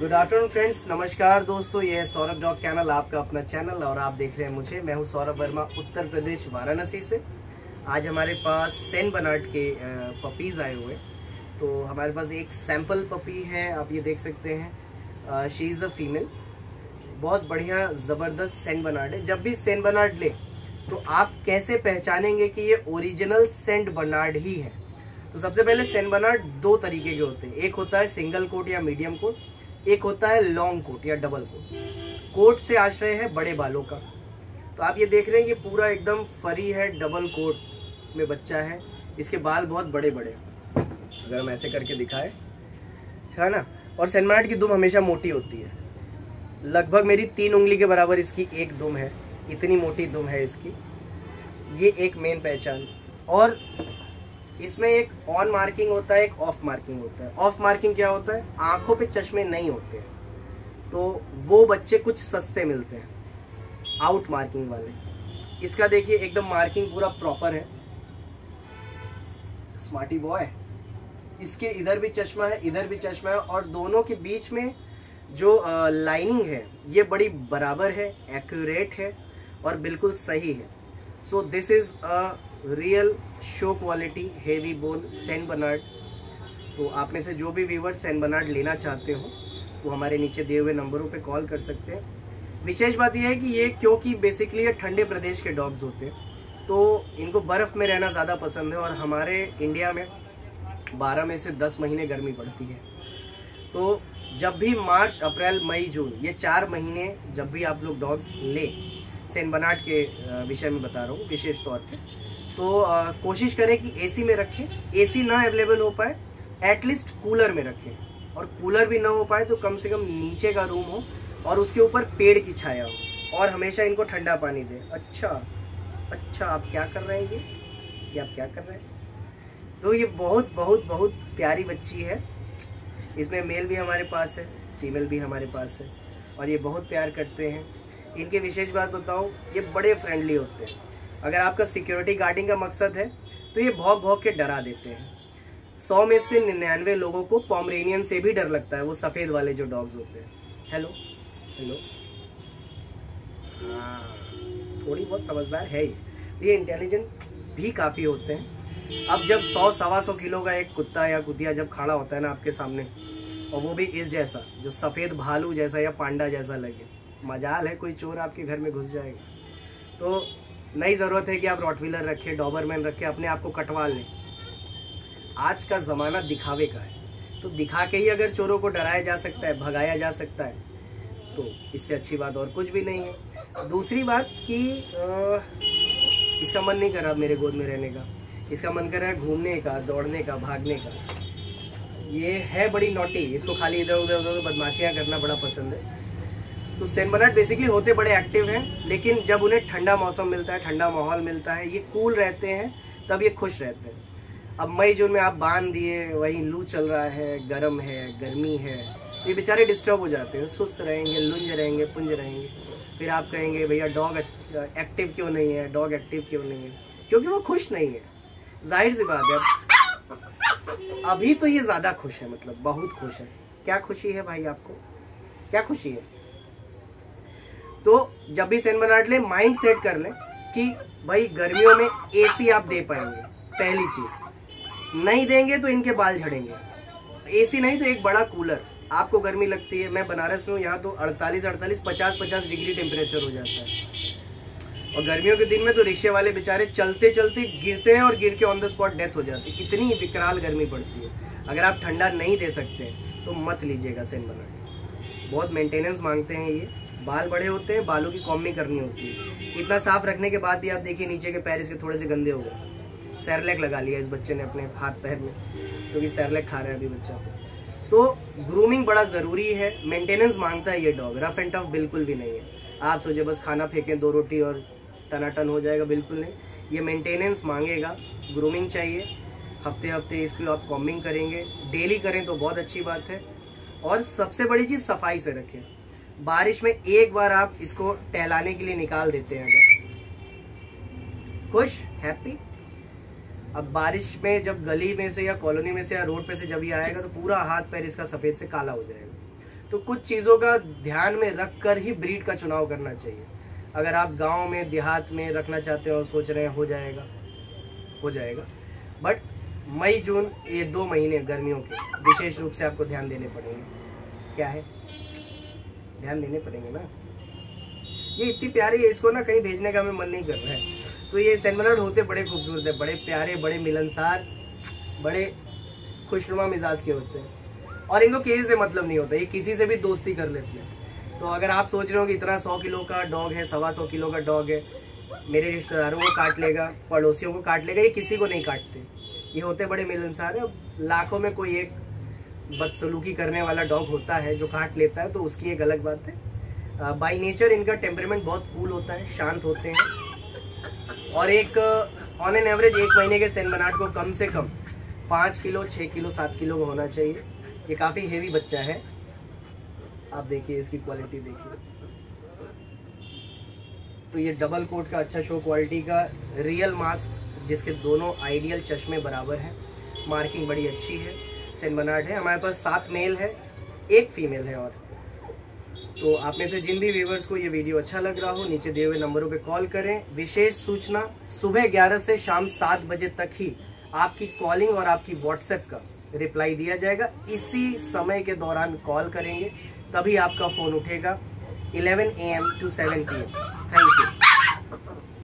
Good afternoon friends नमस्कार दोस्तों ये है सौरभ डॉग चैनल, आपका अपना चैनल, और आप देख रहे हैं मुझे। मैं हूँ सौरभ वर्मा, उत्तर प्रदेश, वाराणसी से। आज हमारे पास सेन बनाट के पपीज़ आए हुए तो हमारे पास एक सैंपल पपी है, आप ये देख सकते हैं। शी इज़ अ फीमेल बहुत बढ़िया, ज़बरदस्त सेंट बनाट है। जब भी सेंट बनाट ले तो आप कैसे पहचानेंगे कि ये ओरिजिनल सेंट बनाट ही है? तो सबसे पहले सेंट बनाट दो तरीके के होते हैं। एक होता है सिंगल कोट या मीडियम कोट एक होता है लॉन्ग कोट या डबल कोट कोट से आश्रय है बड़े बालों का। तो आप ये देख रहे हैं, ये पूरा एकदम फरी है डबल कोट में बच्चा है। इसके बाल बहुत बड़े बड़े अगर हम ऐसे करके दिखाए, है ना? और सेनमार्ट की दुम हमेशा मोटी होती है। लगभग मेरी तीन उंगली के बराबर इसकी एक दुम है। इतनी मोटी दुम है इसकी। ये एक मेन पहचान। और इसमें एक ऑन मार्किंग होता है, एक ऑफ़ मार्किंग होता है। ऑफ़ मार्किंग क्या होता है? आँखों पे चश्मे नहीं होते हैं। तो वो बच्चे कुछ सस्ते मिलते हैं। आउट मार्किंग वाले। इसका देखिए, एकदम मार्किंग पूरा प्रॉपर है। स्मार्टी बॉय इसके इधर भी चश्मा है, इधर भी चश्मा है और दोनों के बीच में जो लाइनिंग है, ये बड़ी बराबर है एक्यूरेट है और बिल्कुल सही है। So this is real show quality heavy bone Saint Bernard तो आप में से जो भी व्यूवर सेन बर्नार्ड लेना चाहते हो, वो हमारे नीचे दिए हुए नंबरों पे कॉल कर सकते हैं। विशेष बात यह है कि ये क्योंकि बेसिकली ये ठंडे प्रदेश के डॉग्स होते हैं तो इनको बर्फ़ में रहना ज़्यादा पसंद है और हमारे इंडिया में 12 में से 10 महीने गर्मी पड़ती है। तो जब भी मार्च, अप्रैल, मई, जून, ये चार महीने जब भी आप लोग डॉग्स लें सेन बनाट के विषय में बता रहा हूँ, विशेष तौर पे। तो आ, कोशिश करें कि एसी में रखें। एसी ना अवेलेबल हो पाए एटलीस्ट कूलर में रखें। और कूलर भी ना हो पाए तो कम से कम नीचे का रूम हो और उसके ऊपर पेड़ की छाया हो और हमेशा इनको ठंडा पानी दें। अच्छा अच्छा आप क्या कर रहे हैं ये? ये आप क्या कर रहे हैं? तो ये बहुत बहुत बहुत प्यारी बच्ची है। इसमें मेल भी हमारे पास है फीमेल भी हमारे पास है और ये बहुत प्यार करते हैं। इनके विशेष बात बताऊँ ये बड़े फ्रेंडली होते हैं। अगर आपका सिक्योरिटी गार्डिंग का मकसद है तो ये भौक भौक के डरा देते हैं। सौ में से निन्यानवे लोगों को पॉमरेनियन से भी डर लगता है, वो सफ़ेद वाले जो डॉग्स होते हैं। हेलो हेलो हाँ थोड़ी बहुत समझदार है ये। ये इंटेलिजेंट भी काफ़ी होते हैं। अब जब सौ, सवा सौ किलो का एक कुत्ता या कुतिया जब खड़ा होता है ना आपके सामने, और वो भी इस जैसा, जो सफ़ेद भालू जैसा या पांडा जैसा लगे। मजाल है, कोई चोर आपके घर में घुस जाएगा। तो नई ज़रूरत है कि आप रॉटविलर रखें डॉबरमैन रखें, अपने आप को कटवा लें। आज का ज़माना दिखावे का है। तो दिखा के ही अगर चोरों को डराया जा सकता है, भगाया जा सकता है तो इससे अच्छी बात और कुछ भी नहीं है। दूसरी बात कि इसका मन नहीं कर रहा मेरे गोद में रहने का। इसका मन कर रहा है घूमने का, दौड़ने का, भागने का। ये है बड़ी नोटी, इसको खाली इधर उधर उधर बदमाशियाँ करना बड़ा पसंद है। तो सेनबर्नाट बेसिकली होते बड़े एक्टिव हैं, लेकिन जब उन्हें ठंडा मौसम मिलता है, ठंडा माहौल मिलता है, ये कूल रहते हैं, तब ये खुश रहते हैं। अब मई, जून में आप बाँध दिए, वहीं लू चल रहा है, गर्म है, गर्मी है, ये बेचारे डिस्टर्ब हो जाते हैं, सुस्त रहेंगे, लुंज रहेंगे, पुंज रहेंगे। फिर आप कहेंगे, भैया डॉग एक्टिव क्यों नहीं है? डॉग एक्टिव क्यों नहीं है? क्योंकि वो खुश नहीं है। ज़ाहिर सी बात है अभी तो ये ज़्यादा खुश है मतलब बहुत खुश है। क्या खुशी है भाई आपको? क्या खुशी है? तो जब भी सेन बनाट ले माइंड सेट कर ले कि भाई गर्मियों में एसी आप दे पाएँगे, पहली चीज़। नहीं देंगे तो इनके बाल झड़ेंगे। एसी नहीं तो एक बड़ा कूलर आपको गर्मी लगती है, मैं बनारस में हूँ, यहाँ तो 48 48 50 50 डिग्री टेम्परेचर हो जाता है। और गर्मियों के दिन में तो रिक्शे वाले बेचारे चलते चलते गिरते हैं और गिर के ऑन द स्पॉट डेथ हो जाती है। इतनी विकराल गर्मी पड़ती है। अगर आप ठंडा नहीं दे सकते तो मत लीजिएगा सेन बना बहुत मेंटेनेंस मांगते हैं ये। बाल बड़े होते हैं, बालों की कॉमिंग करनी होती है। इतना साफ़ रखने के बाद भी आप देखिए, नीचे के पैर इसके थोड़े से गंदे हो गए। सैरलैक लगा लिया इस बच्चे ने अपने हाथ पैर में, क्योंकि तो सैरलैक खा रहा है अभी बच्चा को तो ग्रूमिंग बड़ा ज़रूरी है मेंटेनेंस माँगता है ये डॉग रफ एंड टफ बिल्कुल भी नहीं है। आप सोचे बस खाना फेंकें दो रोटी और टनाटन हो जाएगा, बिल्कुल नहीं। ये मेंटेनेंस मांगेगा ग्रूमिंग चाहिए। हफ़्ते हफ़्ते इसको आप कॉमिंग करेंगे। डेली करें तो बहुत अच्छी बात है। और सबसे बड़ी चीज़ सफ़ाई से रखें। बारिश में एक बार आप इसको टहलाने के लिए निकाल देते हैं अगर। खुश? हैप्पी अब बारिश में जब गली में से या कॉलोनी में से या रोड पे से जब ये आएगा तो पूरा हाथ पैर इसका सफ़ेद से काला हो जाएगा। तो कुछ चीज़ों का ध्यान में रख कर ही ब्रीड का चुनाव करना चाहिए। अगर आप गाँव में, देहात में रखना चाहते हो सोच रहे हैं, हो जाएगा। हो जाएगा। बट मई, जून, ये दो महीने गर्मियों के, विशेष रूप से आपको ध्यान देने पड़ेंगे। क्या है? ध्यान देने पड़ेंगे ना। ये इतनी प्यारी है, इसको ना कहीं भेजने का हमें मन नहीं कर रहा है। तो ये सेनमनट होते बड़े खूबसूरत है, बड़े प्यारे, बड़े मिलनसार, बड़े खुशनुमा मिजाज के होते हैं। और इनको किसी से मतलब नहीं होता, ये किसी से भी दोस्ती कर लेते हैं। तो अगर आप सोच रहे हो कि इतना सौ किलो का डॉग है, सवा सौ किलो का डॉग है, मेरे रिश्तेदारों को काट लेगा, पड़ोसियों को काट लेगा, ये किसी को नहीं काटते। ये होते बड़े मिलनसार है लाखों में कोई एक बदसलूकी करने वाला डॉग होता है, जो काट लेता है तो उसकी एक अलग बात है। बाई नेचर इनका टेम्परेमेंट बहुत कूल होता है, शांत होते हैं। और एक ऑन एन एवरेज एक महीने के सेन बनाट को कम से कम पाँच किलो छः किलो, सात किलो का होना चाहिए। ये काफ़ी हेवी बच्चा है। आप देखिए, इसकी क्वालिटी देखिए। तो ये डबल कोट का अच्छा शो क्वालिटी का रियल मास्क जिसके दोनों आइडियल चश्मे बराबर हैं। मार्किंग बड़ी अच्छी है। सेन बनाट है। हमारे पास सात मेल है, एक फीमेल है और। तो आप में से जिन भी व्यूवर्स को ये वीडियो अच्छा लग रहा हो, नीचे दिए हुए नंबरों पे कॉल करें। विशेष सूचना, सुबह 11 से शाम 7 बजे तक ही आपकी कॉलिंग और आपकी व्हाट्सएप का रिप्लाई दिया जाएगा। इसी समय के दौरान कॉल करेंगे, तभी आपका फ़ोन उठेगा। 11 AM to 7 PM thank you.